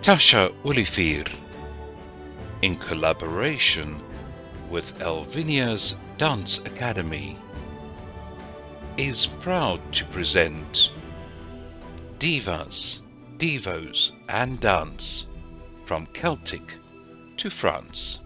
Tasha Olivier, in collaboration with Elvinia's Dance Academy, is proud to present Divas, divos, and Dance from Celtic to France.